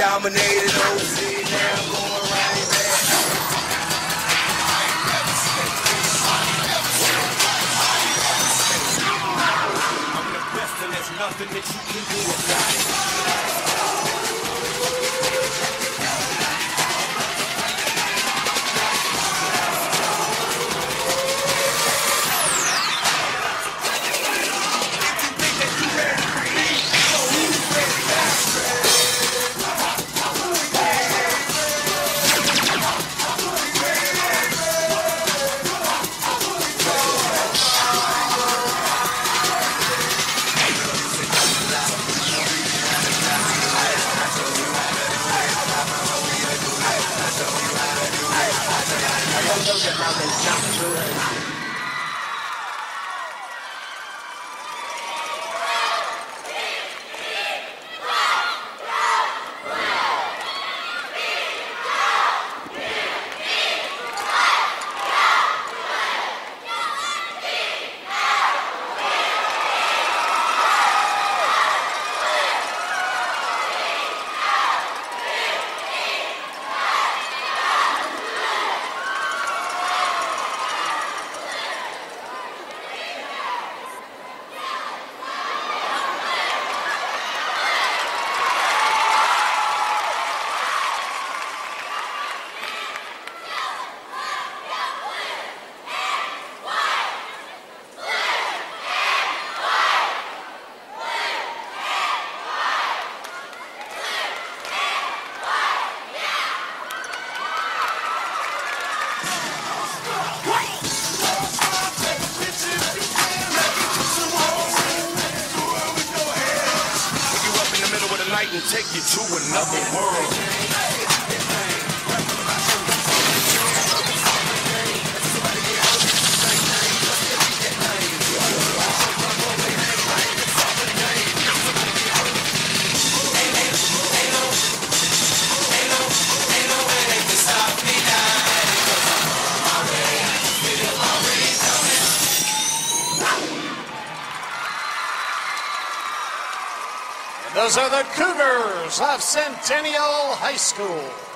dominated OC. now going Pick and take you to another world. Those are the Cougars of Centennial High School.